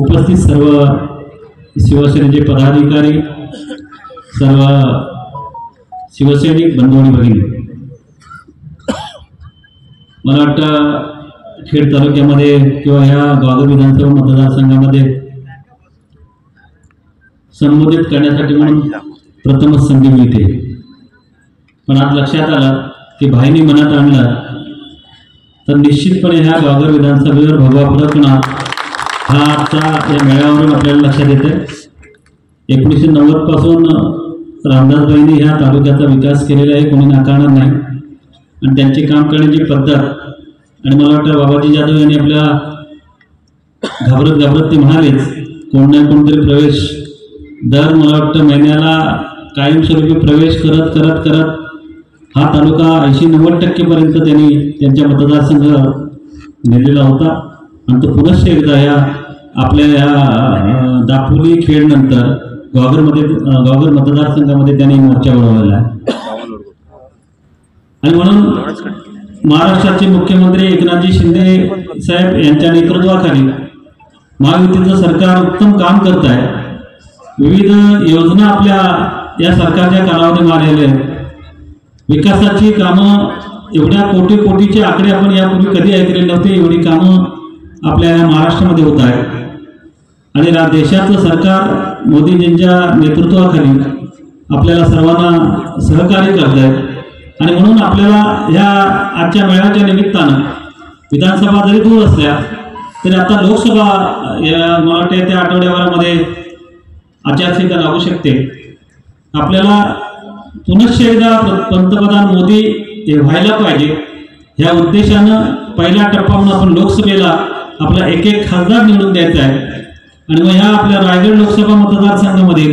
उपस्थित सर्व शिवसेनेचे पदाधिकारी सर्व शिवसैनिक बंधू आणि भगिनी. मला वाटतं खेड तालुक्यामध्ये किंवा ह्या गावगाव विधानसभा मतदारसंघामध्ये संबोधित करण्यासाठी म्हणून प्रथमच संधी मिळते. पण आज लक्षात आलं की भाईनी मनात आणलं तर निश्चितपणे ह्या गावगाव विधानसभेवर भगवा फडकणार हा आजच्या या मेळाव्यावरून आपल्याला लक्षात येते एकोणीसशे नव्वदपासून रामदासबाईंनी ह्या तालुक्याचा विकास केलेला आहे कोणी नाकारणार नाही. आणि त्यांचे काम करण्याची पद्धत आणि मला वाटतं बाबाजी जाधव यांनी आपल्या घाबरत घाबरत ते म्हणालेच कोण ना कोणतरी प्रवेश. दर मला वाटतं महिन्याला कायमस्वरूपी प्रवेश करत करत करत हा तालुका ऐंशी नव्वद टक्केपर्यंत त्यांनी त्यांच्या मतदारसंघ नेलेला होता. आणि तो पुनश्च एकदा या आपल्या या दापोली खेळनंतर गावघरमध्ये अं, गावघर मतदारसंघामध्ये त्यांनी मोर्चा वळवलेला आहे आणि म्हणून महाराष्ट्राचे मुख्यमंत्री एकनाथजी शिंदे साहेब यांच्या नेतृत्वाखाली महायुतीचं सरकार उत्तम काम करत आहे. विविध योजना आपल्या या सरकारच्या कालावधी आलेल्या आहेत. विकासाची कामं एवढ्या कोटी कोटीचे आकडे आपण यापूर्वी कधी ऐकले नव्हते एवढी कामं आपल्या या महाराष्ट्रामध्ये होत आहे. आणि या देशाचं सरकार मोदीजींच्या नेतृत्वाखाली आपल्याला सर्वांना सहकार्य करत आहे. आणि म्हणून आपल्याला ह्या आजच्या मेळाव्याच्या निमित्तानं विधानसभा जरी दूर असल्या तरी आता लोकसभा या मला वाटते त्या आठवड्याभरामध्ये आचारसंहिता लागू शकते. आपल्याला पुनश्च एकदा पंतप्रधान मोदी हे व्हायला पाहिजे. ह्या उद्देशानं पहिला टप्पा म्हणून आपण लोकसभेला आपला एक एक खासदार निवडून द्यायचा आहे. आणि मग ह्या आपल्या रायगड लोकसभा मतदारसंघामध्ये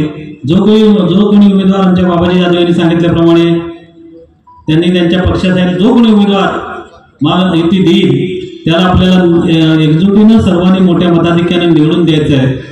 जो कोणी जो कोणी उमेदवार आमच्या बाबाजी जाधव यांनी सांगितल्याप्रमाणे त्यांनी त्यांच्या पक्षासाठी जो कोणी उमेदवार महायुती देईल त्याला आपल्याला एकजुटीनं सर्वांनी मोठ्या मताधिक्याने निवडून द्यायचं आहे.